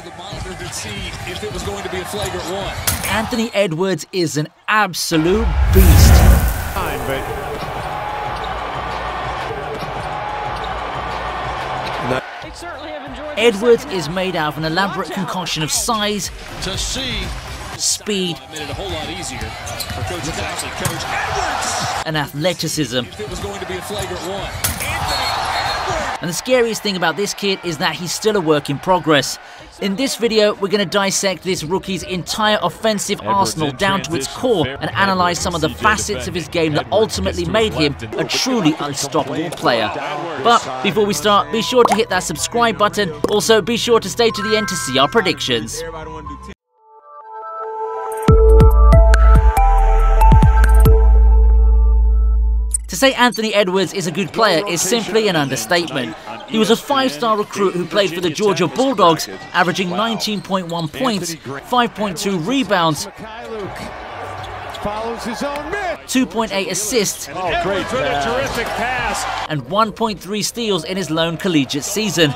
to the monitor to see if it was going to be a flagrant one. Anthony Edwards is an absolute beast. Time, but Edwards is made out of an elaborate concoction of size, To see speed, made it a whole lot easier for Coach to actually coach Edwards. and athleticism. If it was going to be a flagrant one. And the scariest thing about this kid is that he's still a work in progress. In this video, we're going to dissect this rookie's entire offensive arsenal down to its core and analyze some of the facets of his game that ultimately made him a truly unstoppable player. But before we start, be sure to hit that subscribe button. Also, be sure to stay to the end to see our predictions. Say Anthony Edwards is a good player is simply an understatement. He was a five-star recruit who played for the Georgia Bulldogs, averaging 19.1 points, 5.2 rebounds, follows his own miss. 2.8 assists, Oh, great Edwards a terrific pass. and 1.3 steals in his lone collegiate season.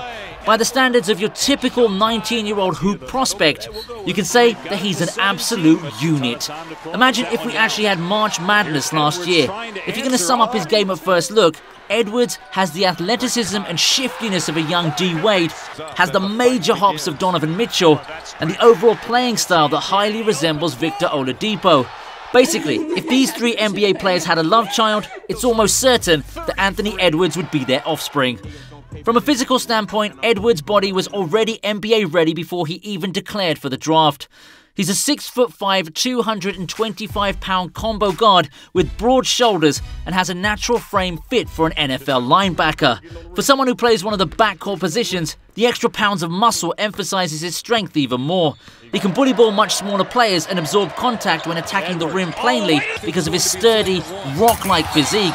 By the standards of your typical 19-year-old hoop prospect, you can say that he's an absolute unit. Imagine if we actually had March Madness last year. If you're going to sum up his game at first look, Edwards has the athleticism and shiftiness of a young D Wade, has the major hops of Donovan Mitchell, and the overall playing style that highly resembles Victor Oladipo. Basically, if these three NBA players had a love child, it's almost certain that Anthony Edwards would be their offspring. From a physical standpoint, Edwards' body was already NBA ready before he even declared for the draft. He's a 6 foot 5, 225 pound combo guard with broad shoulders and has a natural frame fit for an NFL linebacker. For someone who plays one of the backcourt positions, the extra pounds of muscle emphasizes his strength even more. He can bully ball much smaller players and absorb contact when attacking the rim plainly because of his sturdy, rock like physique.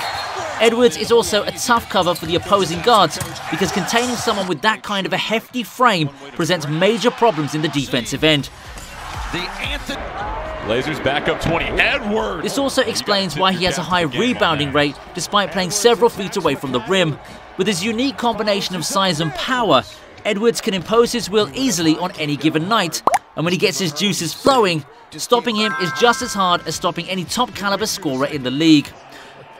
Edwards is also a tough cover for the opposing guards because containing someone with that kind of a hefty frame presents major problems in the defensive end. The Anthony Blazers back up 20. Edwards. This also explains why he has a high rebounding rate despite playing several feet away from the rim. With his unique combination of size and power, Edwards can impose his will easily on any given night, and when he gets his juices flowing, stopping him is just as hard as stopping any top caliber scorer in the league.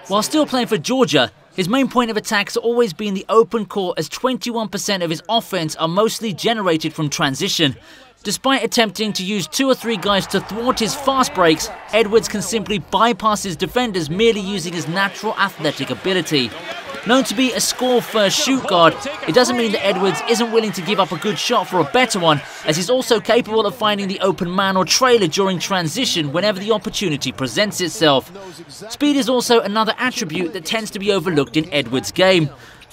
While still playing for Georgia, his main point of attack has always been the open court as 21% of his offense are mostly generated from transition. Despite attempting to use two or three guys to thwart his fast breaks, Edwards can simply bypass his defenders merely using his natural athletic ability. Known to be a score first shoot guard, it doesn't mean that Edwards isn't willing to give up a good shot for a better one, as he's also capable of finding the open man or trailer during transition whenever the opportunity presents itself. Speed is also another attribute that tends to be overlooked in Edwards' game.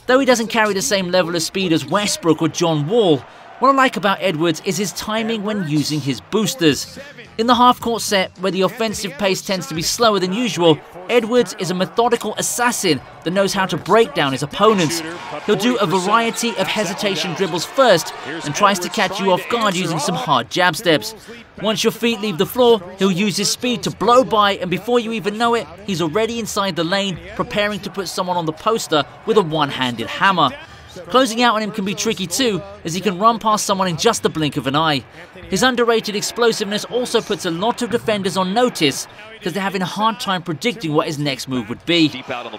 Though he doesn't carry the same level of speed as Westbrook or John Wall, what I like about Edwards is his timing when using his boosters. In the half-court set, where the offensive pace tends to be slower than usual, Edwards is a methodical assassin that knows how to break down his opponents. He'll do a variety of hesitation dribbles first and tries to catch you off guard using some hard jab steps. Once your feet leave the floor, he'll use his speed to blow by and before you even know it, he's already inside the lane, preparing to put someone on the poster with a one-handed hammer. Closing out on him can be tricky too, as he can run past someone in just the blink of an eye. His underrated explosiveness also puts a lot of defenders on notice, because they're having a hard time predicting what his next move would be.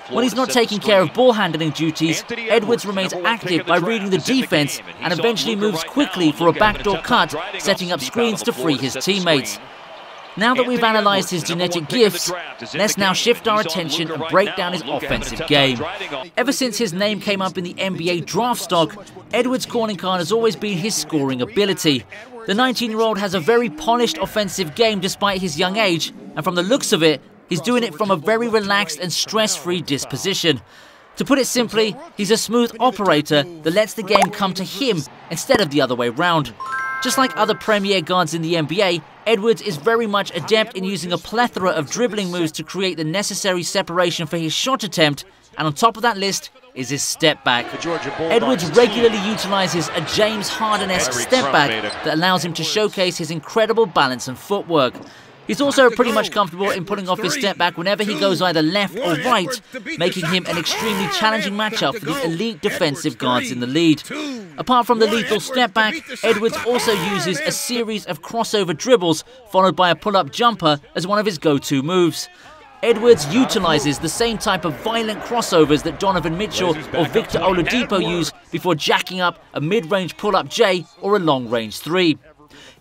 When he's not taking care of ball handling duties, Edwards remains active by reading the defense and eventually moves quickly for a backdoor cut, setting up screens to free his teammates. Now that we've analysed his genetic gifts, let's now shift our attention and break down his offensive game. Ever since his name came up in the NBA draft stock, Edwards' calling card has always been his scoring ability. The 19-year-old has a very polished offensive game despite his young age, and from the looks of it, he's doing it from a very relaxed and stress-free disposition. To put it simply, he's a smooth operator that lets the game come to him instead of the other way round. Just like other premier guards in the NBA, Edwards is very much adept in using a plethora of dribbling moves to create the necessary separation for his shot attempt, and on top of that list is his step back. Edwards regularly utilizes a James Harden-esque step back that allows him to showcase his incredible balance and footwork. He's also pretty much comfortable in pulling off his step back whenever he goes either left or right, making him an extremely challenging matchup for the elite defensive guards in the lead. Apart from the lethal step back, Edwards also uses a series of crossover dribbles followed by a pull-up jumper as one of his go-to moves. Edwards utilizes the same type of violent crossovers that Donovan Mitchell or Victor Oladipo use before jacking up a mid-range pull-up J or a long-range 3.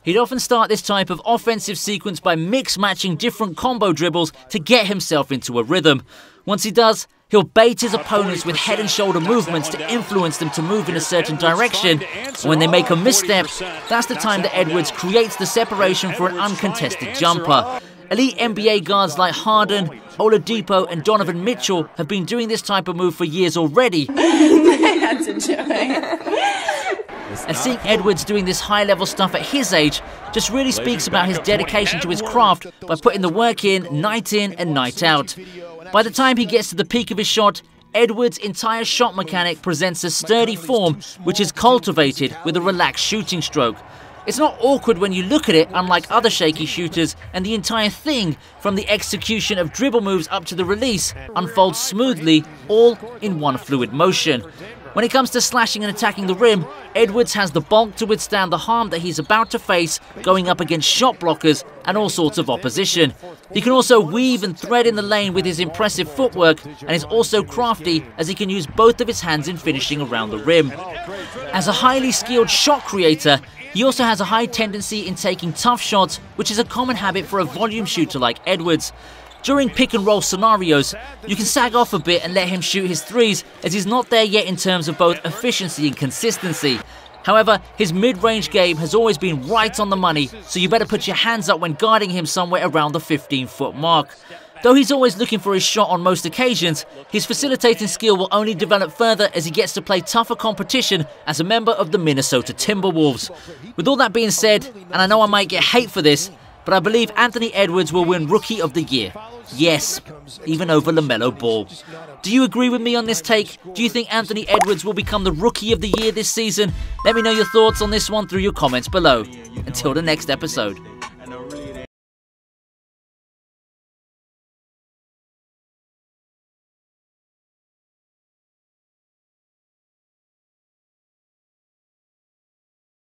He'd often start this type of offensive sequence by mix matching different combo dribbles to get himself into a rhythm. Once he does, he'll bait his opponents with head and shoulder movements to influence them to move in a certain direction. When they make a misstep, that's the time that Edwards creates the separation for an uncontested jumper. Elite NBA guards like Harden, Oladipo, and Donovan Mitchell have been doing this type of move for years already. And seeing Edwards doing this high level stuff at his age just really speaks about his dedication to his craft by putting the work in night in and night out. By the time he gets to the peak of his shot, Edwards' entire shot mechanic presents a sturdy form which is cultivated with a relaxed shooting stroke. It's not awkward when you look at it, unlike other shaky shooters, and the entire thing, from the execution of dribble moves up to the release, unfolds smoothly, all in one fluid motion. When it comes to slashing and attacking the rim, Edwards has the bulk to withstand the harm that he's about to face going up against shot blockers and all sorts of opposition. He can also weave and thread in the lane with his impressive footwork and is also crafty as he can use both of his hands in finishing around the rim. As a highly skilled shot creator, he also has a high tendency in taking tough shots, which is a common habit for a volume shooter like Edwards. During pick and roll scenarios, you can sag off a bit and let him shoot his threes as he's not there yet in terms of both efficiency and consistency. However, his mid-range game has always been right on the money, so you better put your hands up when guarding him somewhere around the 15-foot mark. Though he's always looking for his shot on most occasions, his facilitating skill will only develop further as he gets to play tougher competition as a member of the Minnesota Timberwolves. With all that being said, and I know I might get hate for this, but I believe Anthony Edwards will win Rookie of the Year. Yes, even over LaMelo Ball. Do you agree with me on this take? Do you think Anthony Edwards will become the Rookie of the Year this season? Let me know your thoughts on this one through your comments below. Until the next episode.